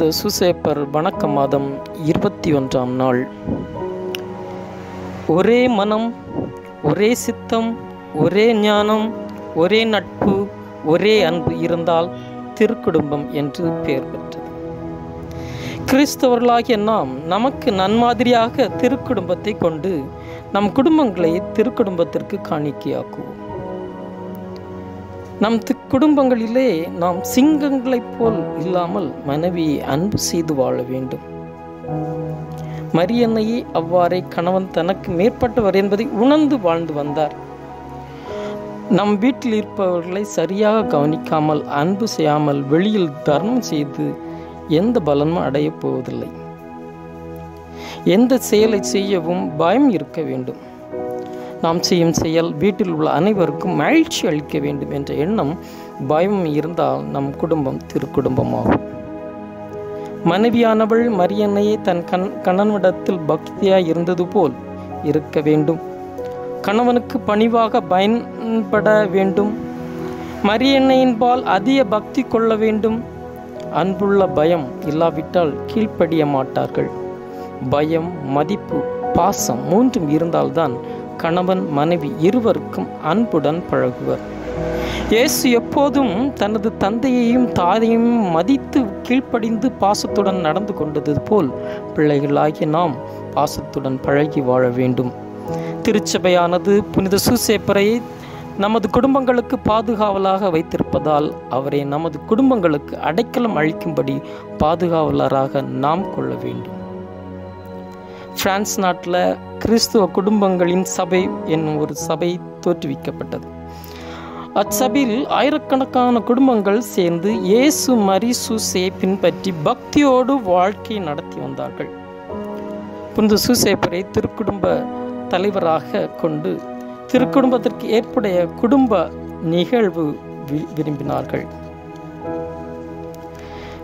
புனித சுசேப்பர் வணக்க மாதம் இருபத்தி ஒன்றாம் நாள். ஒரே மனம் ஒரே சித்தம் ஒரே ஞானம் ஒரே நட்பு ஒரே அன்பு இருந்தால் திருக்குடும்பம் என்று பெயர் பெற்றது. கிறிஸ்தவர்களாகிய நாம் நமக்கு நன்மாதிரியாக திருக்குடும்பத்தை கொண்டு நம் குடும்பங்களை திருக்குடும்பத்திற்கு காணிக்கையாக்குவோம். நம் குடும்பங்களிலே நாம் சிங்கங்களைப் போல் இல்லாமல் மனைவியை அன்பு செய்து வாழ வேண்டும். மரியன்னையே அவ்வாறே கணவன் தனக்கு மேற்பட்டவர் என்பதை உணர்ந்து வாழ்ந்து வந்தார். நம் வீட்டில் இருப்பவர்களை சரியாக கவனிக்காமல் அன்பு செய்யாமல் வெளியில் தர்மம் செய்து எந்த பலனும் அடையப் போவதில்லை. எந்த செயலை செய்யவும் பயம் இருக்க வேண்டும். நாம் செய்யும் செயல் வீட்டில் உள்ள அனைவருக்கும் மகிழ்ச்சி அளிக்க வேண்டும் என்ற எண்ணம் பயம் இருந்தால் நம் குடும்பம் திருக்குடும்பமாகும். மனைவியானவள் மரியன்னையே தன் கண் கணவனிடத்தில் பக்தியாய் இருந்தது போல் இருக்க வேண்டும். கணவனுக்கு பணிவாக பயன்பட வேண்டும். மரியன்னையின்பால் அதிக பக்தி கொள்ள வேண்டும். அன்புள்ள பயம் இல்லாவிட்டால் கீழ்ப்படிய மாட்டார்கள். பயம் மதிப்பு பாசம் மூன்றும் இருந்தால்தான் கணவன் மனைவி இருவருக்கும் அன்புடன் பழகுவர். இயேசு எப்போதும் தனது தந்தையையும் தாயையும் மதித்து கீழ்ப்படிந்து பாசத்துடன் நடந்து கொண்டது போல் பிள்ளைகளாகிய நாம் பாசத்துடன் பழகி வாழ வேண்டும். திருச்சபையானது புனித சூசேப்பரை நமது குடும்பங்களுக்கு பாதுகாவலாக வைத்திருப்பதால் அவரை நமது குடும்பங்களுக்கு அடைக்கலம் அளிக்கும்படி பாதுகாவலராக நாம் கொள்ள வேண்டும். பிரான்ஸ் நாட்டில் கிறிஸ்துவ குடும்பங்களின் சபை என்னும் ஒரு சபை தோற்றுவிக்கப்பட்டது. அச்சபையில் ஆயிரக்கணக்கான குடும்பங்கள் சேர்ந்து இயேசு மரி சூசையை பின்பற்றி பக்தியோடு வாழ்க்கை நடத்தி வந்தார்கள். புந்து சூசேப்பரை திருக்குடும்ப தலைவராக கொண்டு திருக்குடும்பத்திற்கு ஏற்புடைய குடும்ப நிகழ்வு வி- விரும்பினார்கள்.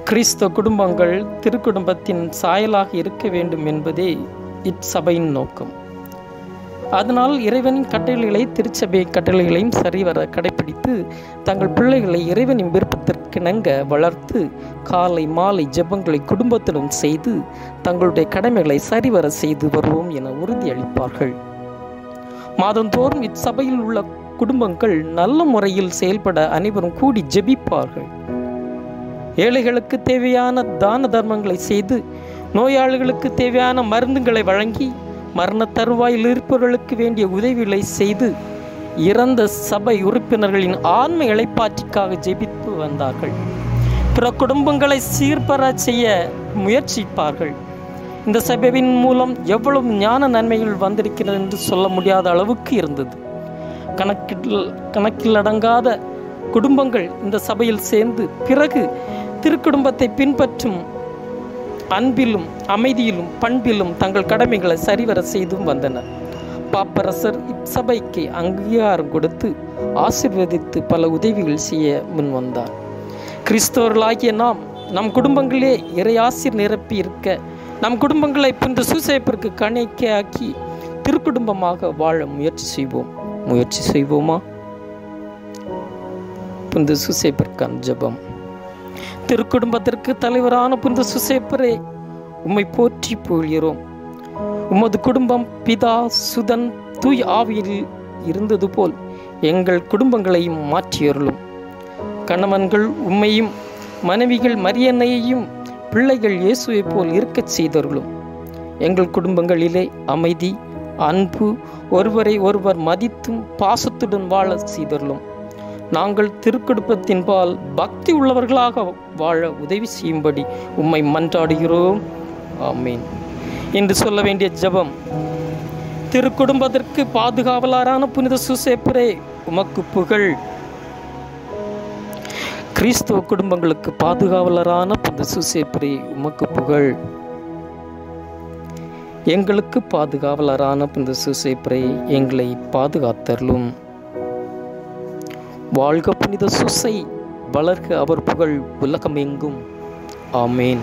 கிறிஸ்தவ குடும்பங்கள் திருக்குடும்பத்தின் சாயலாக இருக்க வேண்டும் என்பதே இச்சபையின் நோக்கம். அதனால் இறைவனின் கட்டளைகளை திருச்சபை கட்டளைகளையும் சரிவர கடைபிடித்து தங்கள் பிள்ளைகளை இறைவனின் விருப்பத்திற்கிணங்க வளர்த்து காலை மாலை ஜெபங்களை குடும்பத்துடன் செய்து தங்களுடைய கடமைகளை சரிவர செய்து வருவோம் என உறுதியளிப்பார்கள். மாதந்தோறும் இச்சபையில் உள்ள குடும்பங்கள் நல்ல முறையில் செயல்பட அனைவரும் கூடி ஜெபிப்பார்கள். ஏழைகளுக்கு தேவையான தான தர்மங்களை செய்து நோயாளிகளுக்கு தேவையான மருந்துகளை வழங்கி மரண தருவாயில் இருப்பவர்களுக்கு வேண்டிய உதவிகளை செய்து இறந்த சபை உறுப்பினர்களின் ஆன்ம இழைப்பாற்றிக்காக ஜெபித்து வந்தார்கள். பிற குடும்பங்களை சீர்பெற செய்ய முயற்சிப்பார்கள். இந்த சபையின் மூலம் எவ்வளவு ஞான நன்மைகள் வந்திருக்கிறது என்று சொல்ல முடியாத அளவுக்கு இருந்தது. கணக்கில் கணக்கில் அடங்காத குடும்பங்கள் இந்த சபையில் சேர்ந்து பிறகு திருக்குடும்பத்தை பின்பற்றும் அன்பிலும் அமைதியிலும் பண்பிலும் தங்கள் கடமைகளை சரிவர செய்தும் வந்தனர். பாப்பரசர் இச்சபைக்கு அங்கீகாரம் கொடுத்து ஆசீர்வதித்து பல உதவிகள் செய்ய முன் வந்தார். கிறிஸ்தவர்களாகிய நாம் நம் குடும்பங்களே இறையாசிர் நிரப்பி இருக்க நம் குடும்பங்களை பின்பு சூசைப்பிற்கு கணிக்கையாக்கி திருக்குடும்பமாக வாழ முயற்சி செய்வோம். முயற்சி செய்வோமா? புனித சுசேப்பிற்கான ஜபம். திருக்குடும்பத்திற்கு தலைவரான புனித சுசேப்பரே உம்மை போற்றி புகழ்கிறோம். உமது குடும்பம் பிதா சுதன் தூய் ஆவியில் இருந்தது போல் எங்கள் குடும்பங்களையும் மாற்றியருளும். கணவன்கள் உம்மையும் மனைவிகள் மரியன்னையையும் பிள்ளைகள் இயேசுவைப் போல் இருக்கச் செய்தருளும். எங்கள் குடும்பங்களிலே அமைதி அன்பு ஒருவரை ஒருவர் மதித்தும் பாசத்துடன் வாழ செய்தருளும். நாங்கள் திருக்குடும்பத்தின்பால் பக்தி உள்ளவர்களாக வாழ உதவி செய்யும்படி உம்மை மன்றாடுகிறோம். ஆமீன். என்று சொல்ல வேண்டிய ஜபம். திருக்குடும்பத்திற்கு பாதுகாவலரான புனித சுசேப்பரே உமக்கு புகழ். கிறிஸ்துவ குடும்பங்களுக்கு பாதுகாவலரான புனித சுசேப்பரே உமக்கு புகழ். எங்களுக்கு பாதுகாவலரான புனித சுசேப்பரே எங்களை பாதுகாத்தருளும். வாழ்க புனித சுசை வளர்க அவர் புகழ் உலகமெங்கும் ஆமேன்.